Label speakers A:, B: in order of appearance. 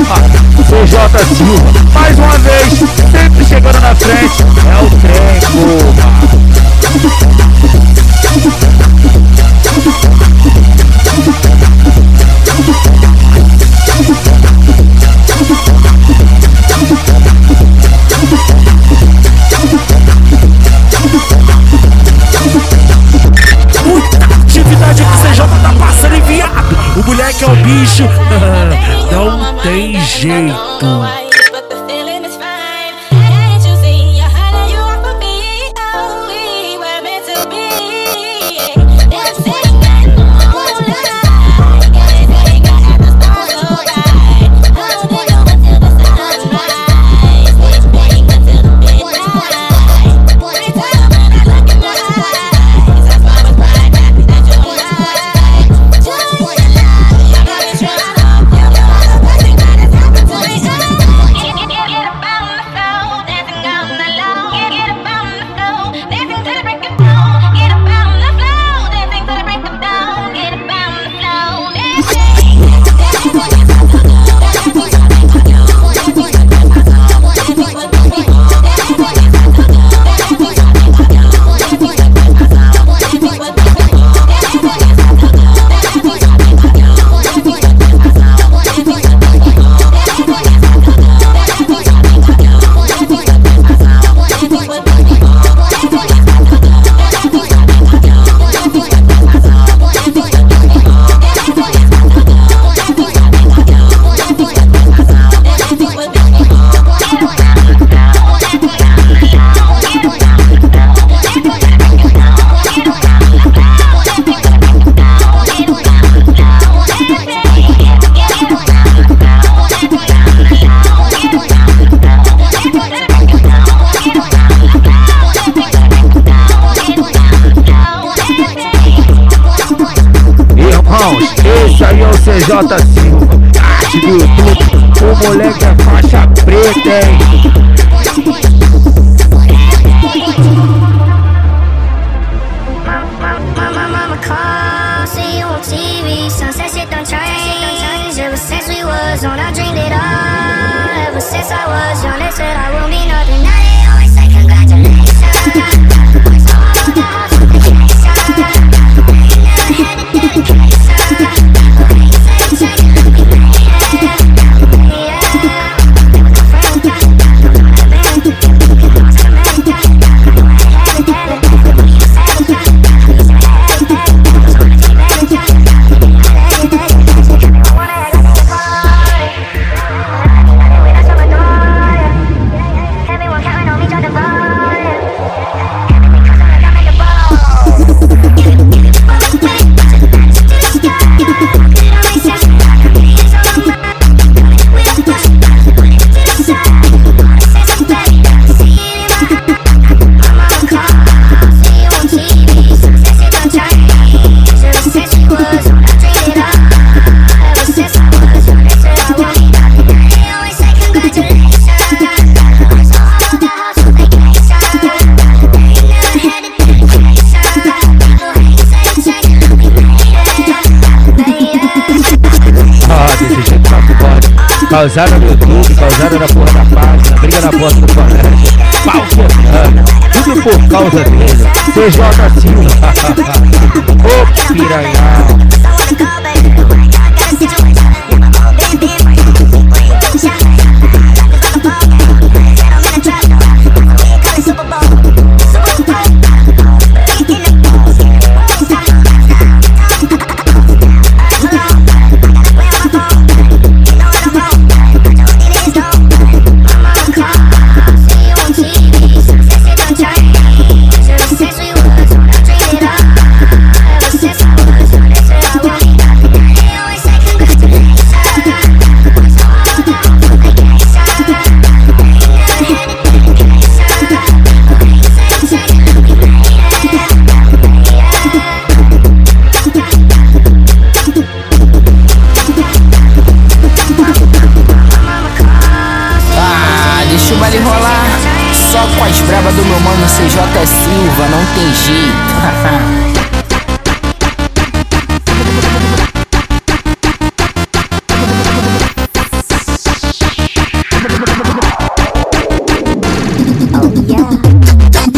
A: CJ Silva, mais uma vez, sempre chegando na frente. É o que
B: é o bicho. Não tem jeito. CJ5, tá do YouTube, o moleque é faixa preta, hein? Causada no YouTube, causada na porra da página, briga na porta do colégio, pau quebrando, tudo por causa dele. CJ Silva, ô piranha.
C: Jump